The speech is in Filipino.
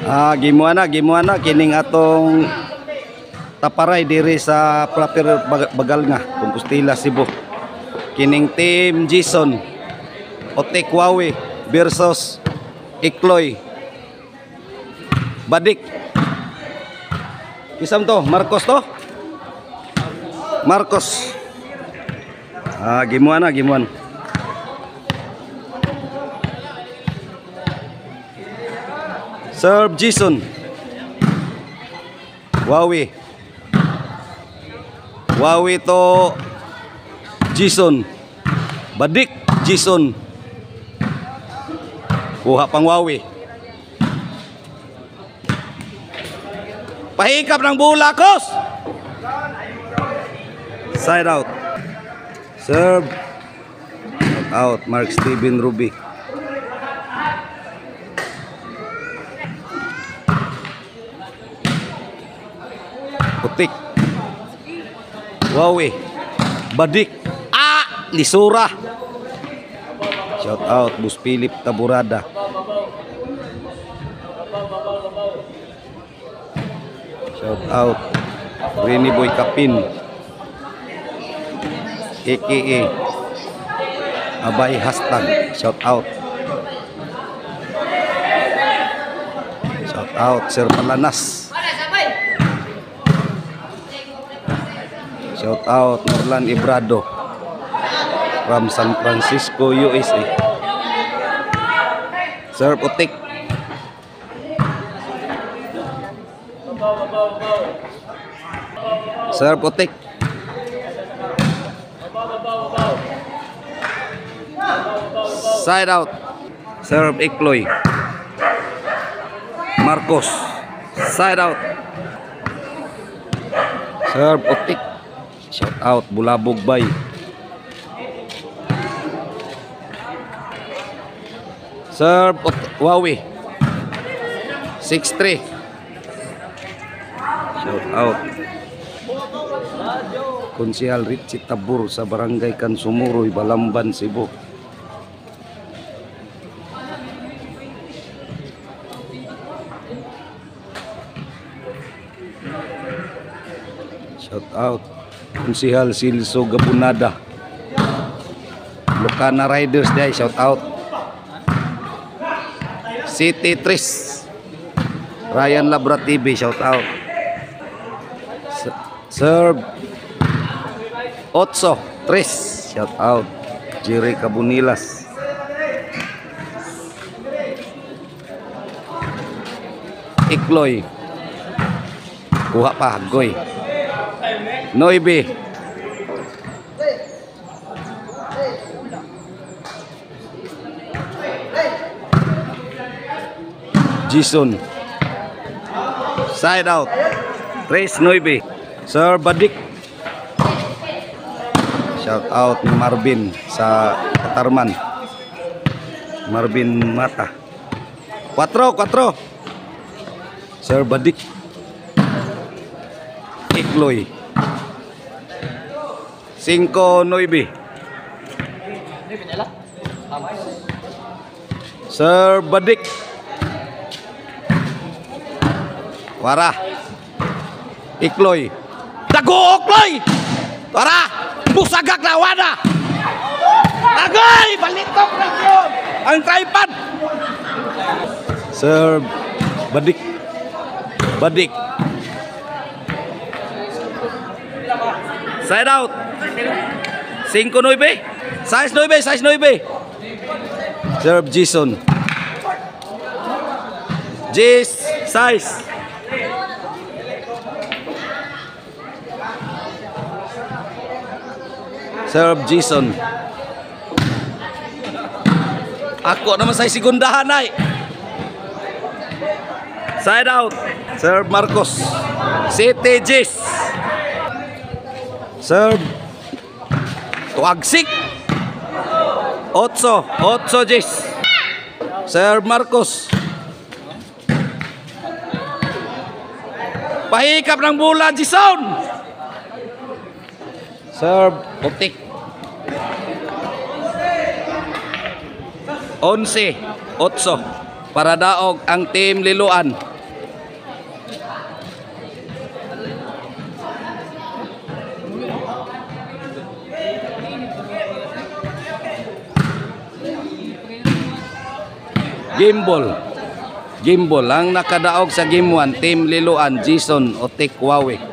Ah, gimuan na, gimuan na kining atong taparay diri sa proper Bag- bagal nga, Compostela, Cebu. Kining team Jason Otek Wawi versus Ikloy Badik. Isam to, Marcos to? Marcos. Ah, gimuan na, gimuan. Serve Jason. Wawi. Wawi to Jason. Badik Jason. Kuha pang Wawi. Pahikap ng bola, Kos! Side out. Serve. Out. Mark Steven Ruby. Putik. Wawi. Badik. Ah! Lisura. Shout out Bus Philip Taburada. Shout out Rini Boy Kapin. AKA Abay hashtag shout out shout out Sir Palanas Shout out Norlan Ibrado from San Francisco, USA. Sir Putik. Sir Putik. Side out. Sir Ikloy. Marcos. Side out. Sir Putik. Shout out Bulabog Bay. Sir Wawi. 6-3. Shout out. Konsihal Richie Tabur sa Barangay Kansumuroy, Balamban, Cebu. Shout out. Konsihal Silso Gabunada. Lucana Riders day, shout out. City Tris. Ryan Labra TV, shout out. S- Sir Otso Tris, shout out. Jerry Cabunilas. Ikloy. Kuha pa, Goy. Noibe. Jason. Side out. Trace Noibe. Sir Badik. Shout out Marvin sa Katarman. Marvin Mata. 4 4. Sir Badik. Ikloy. 5 Noibe. Sir Badik. Wara. Ikloy. Dago Okloy! Wara! Busagak na wada! Agay! Balitok na yun! Ang tripod! Sir Badik. Badik. Side out. 5-9. Size 9, size 9. Serve Jason. Jis, size. Serve Jason. Ako naman sa segundahan ay. Side out. Serve Marcos. City Jis. Serve Tuagsik. Otso. Otso Jis. Serve Marcos. Pahikap ng bola, Jason. Serve Putik. 11, 8 para daog ang team Liluan. Gimbal. Gimbal ang nakadaog sa game 1 Team Liloan Jason Otekwawe.